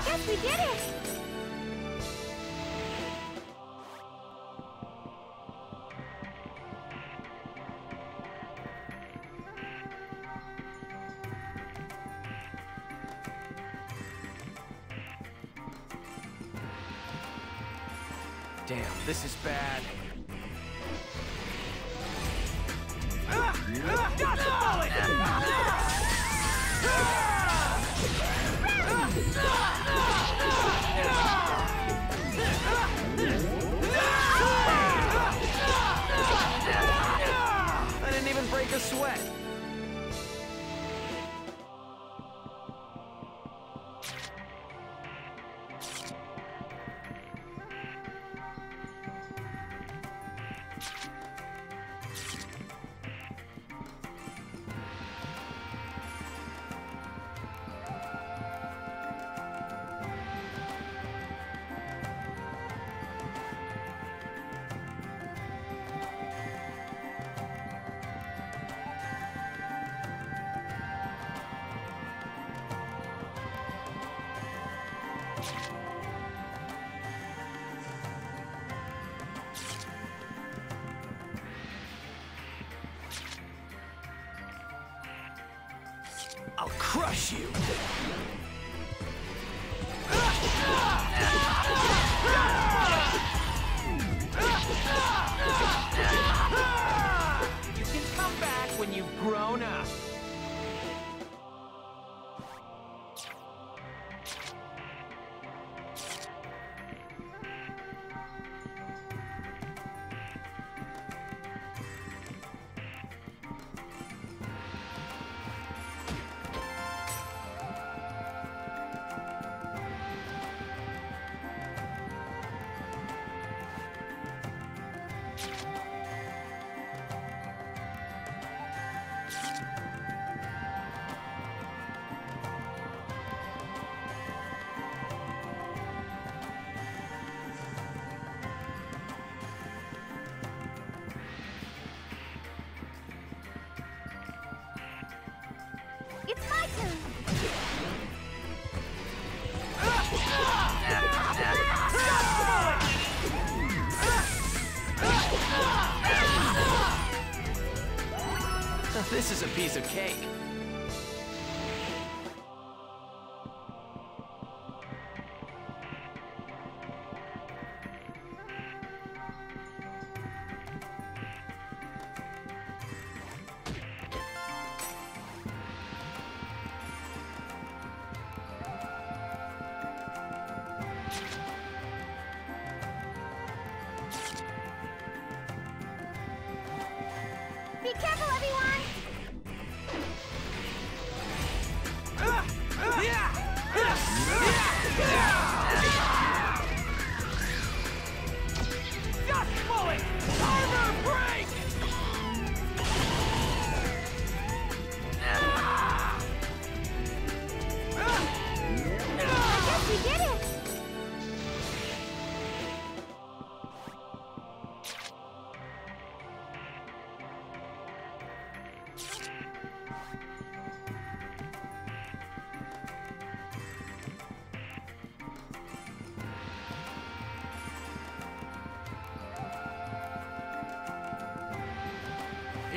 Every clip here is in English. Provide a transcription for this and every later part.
I guess we did it! Damn, this is bad. I I'll crush you. You can come back when you've grown up. This is a piece of cake. Yeah.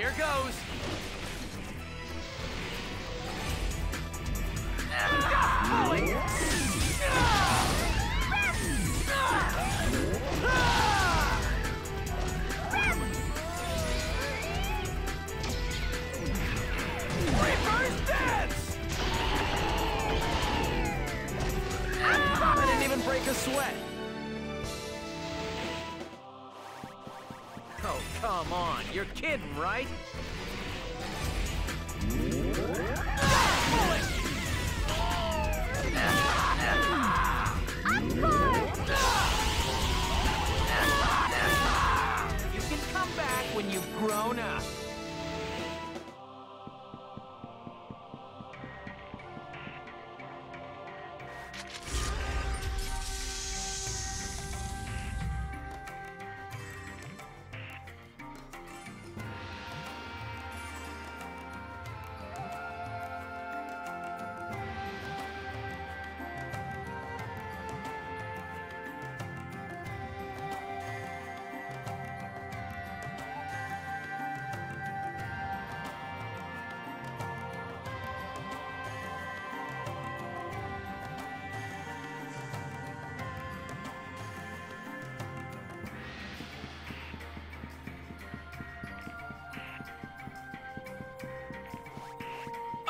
Here goes. Dance! I didn't even break a sweat. Oh, come on. You're kidding, right? Grown up.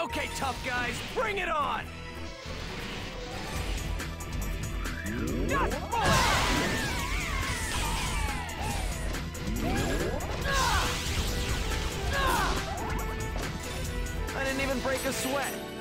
Okay, tough guys, bring it on! Dust I didn't even break a sweat.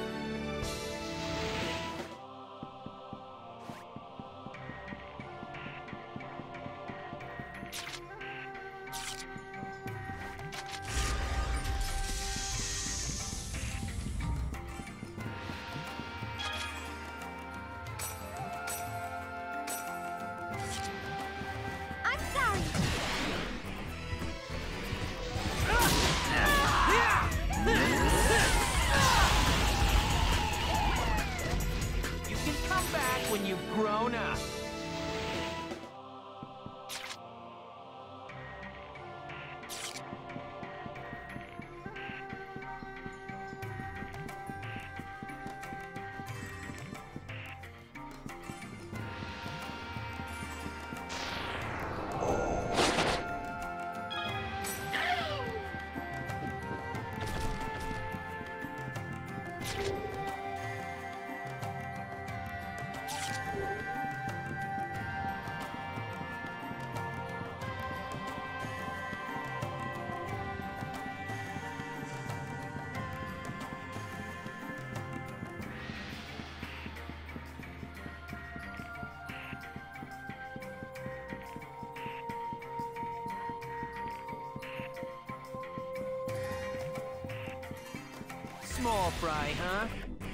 Small fry, huh?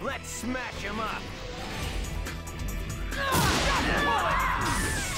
Let's smash him up! Ah, we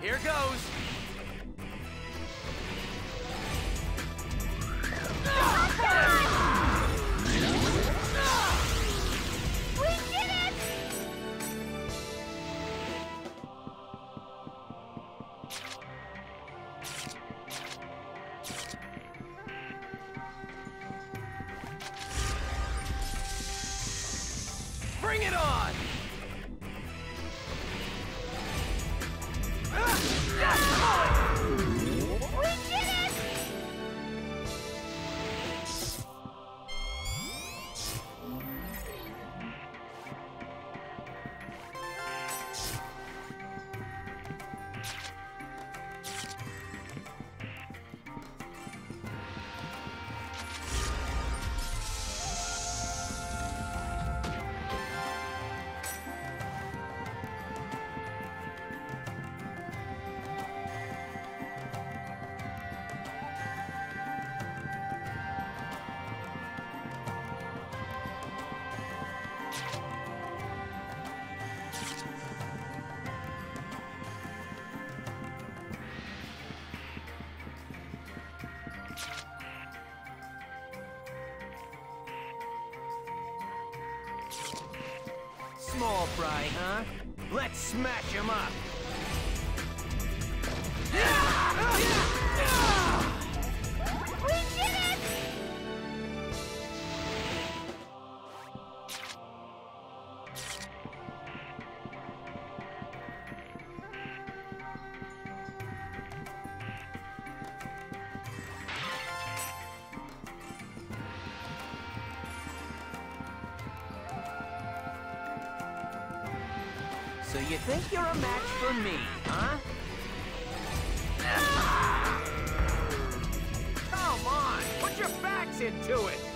Here goes. We did it! Bring it on! Small fry, huh? Let's smash him up! Into it!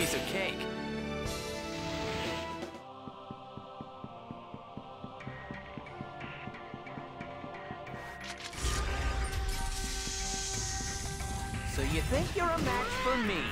Piece of cake. So you think you're a match for me,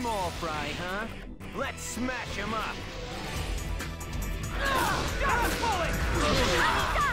Small fry, huh? Let's smash him up. Ah, got a bullet!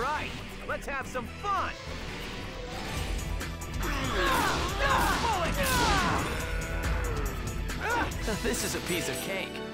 Right, let's have some fun. This is a piece of cake.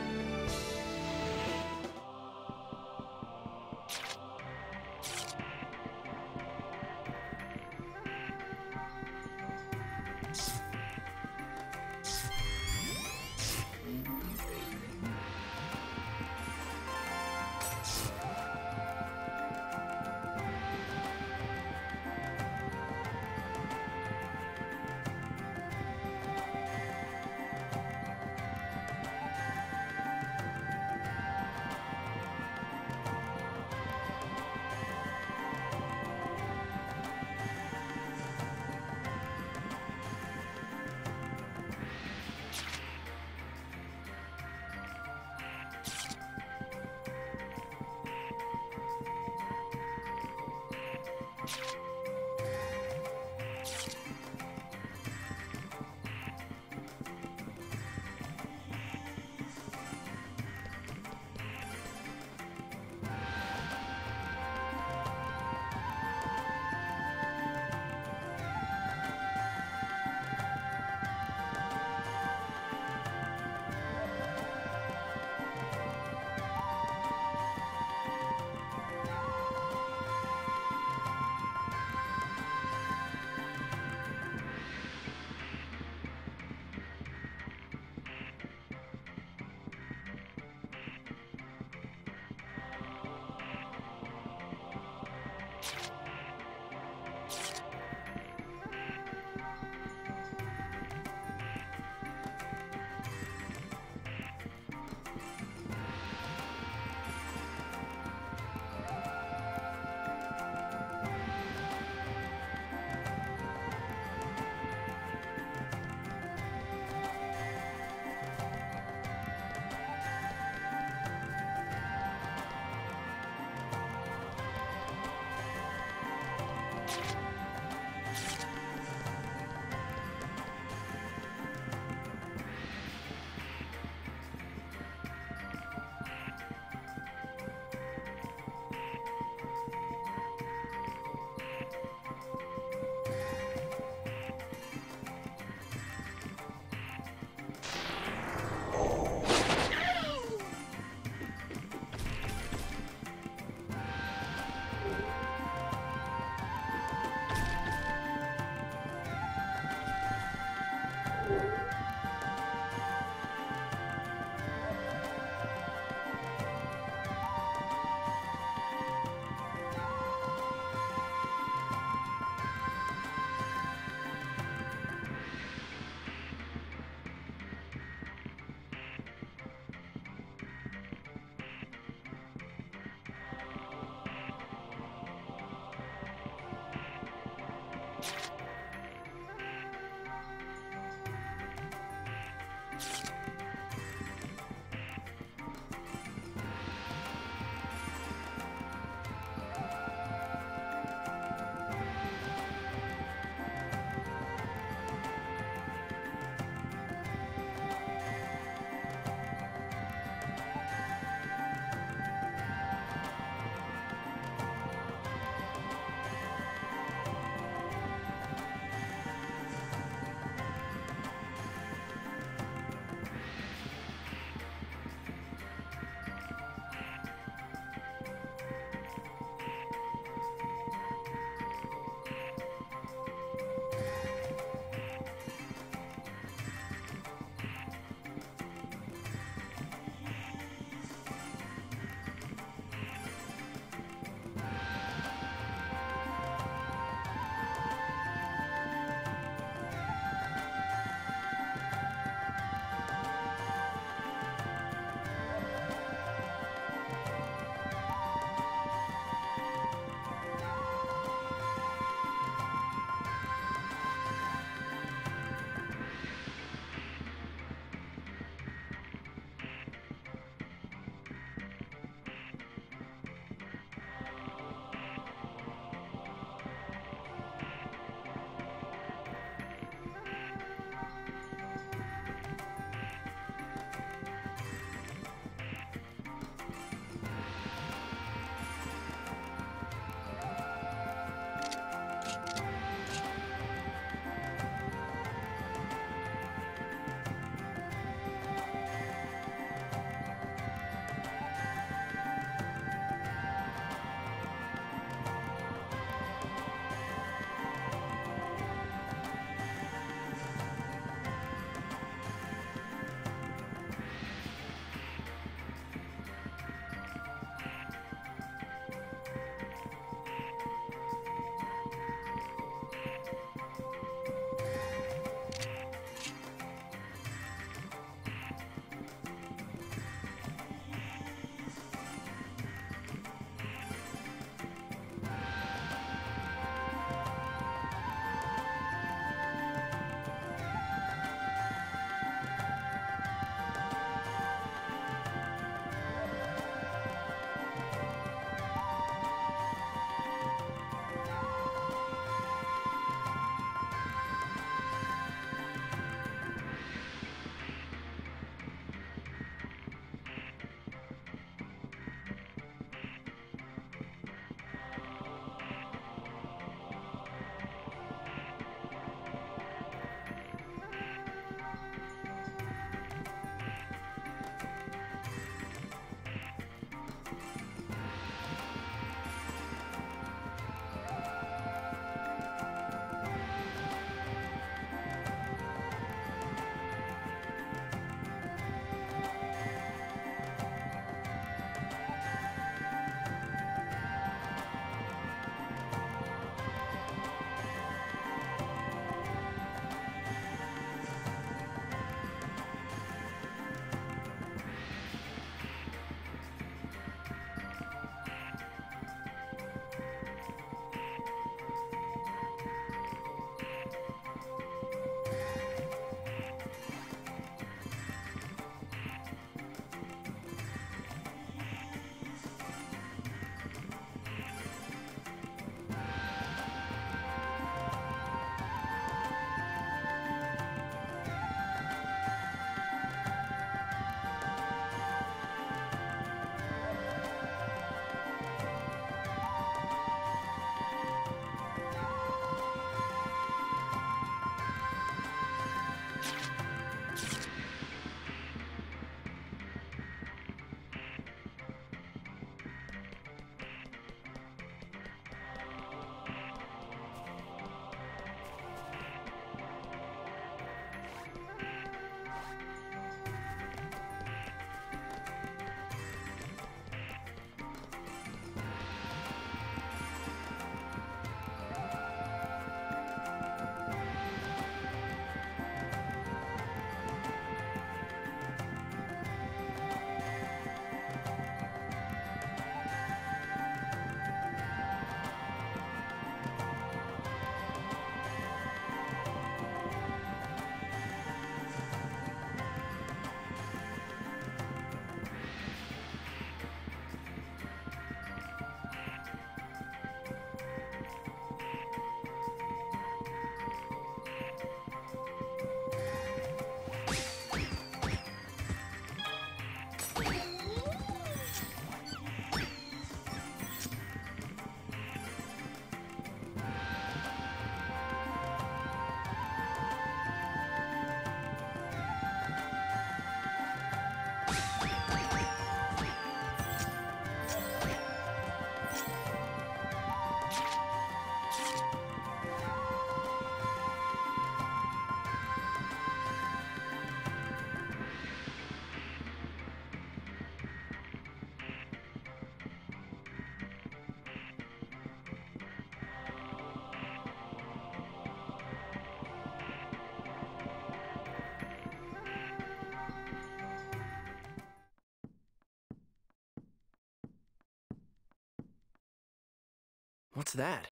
What's that?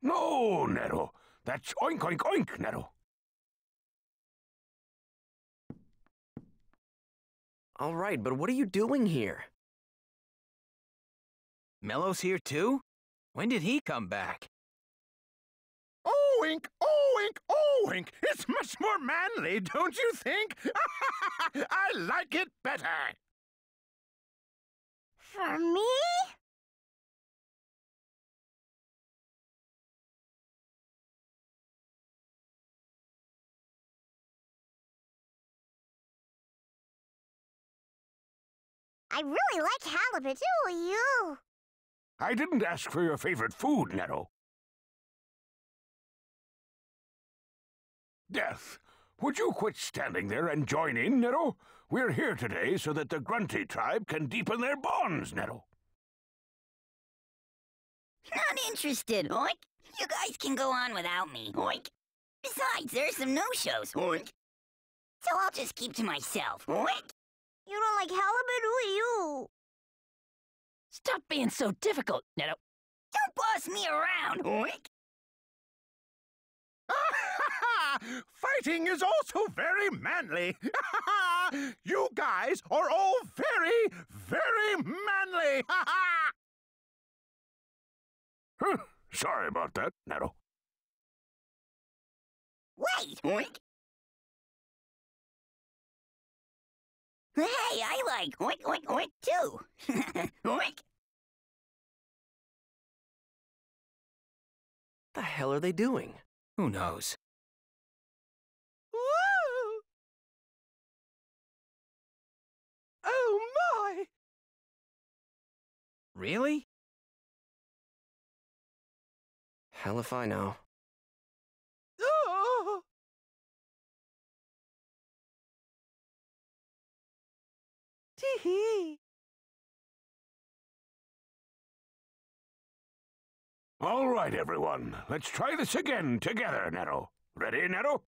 No, Nero. That's oink oink oink, Nero. All right, but what are you doing here? Mellow's here too? When did he come back? Oink, oink, oink. It's much more manly, don't you think? I like it better. For me? I really like halibut, do you? I didn't ask for your favorite food, Nero. Death, would you quit standing there and join in, Nero? We're here today so that the Grunty tribe can deepen their bonds, Nero. Not interested, oink. You guys can go on without me, oink. Besides, there's some no-shows, oink. So I'll just keep to myself, oink. You don't like halibut, do you? Stop being so difficult, Neto. Don't boss me around, oink. Fighting is also very manly. you guys are all very, very manly. huh, sorry about that, Nero. Wait, oink. Hey, I like oink oink oink too. oink. The hell are they doing? Who knows? Oh my! Really? Hell if I know. Oh! Tee All right, everyone. Let's try this again together, Nero. Ready, Nero?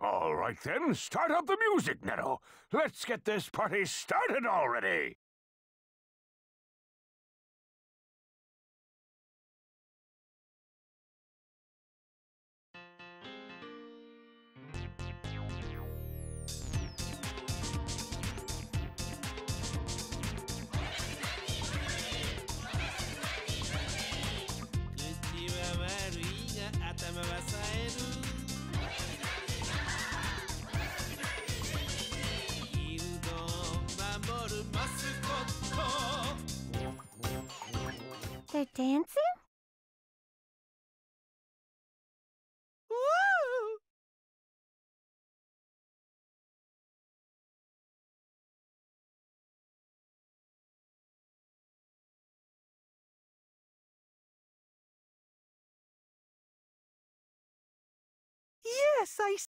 All right, then. Start up the music, Nero. Let's get this party started already. They're dancing? Yes, I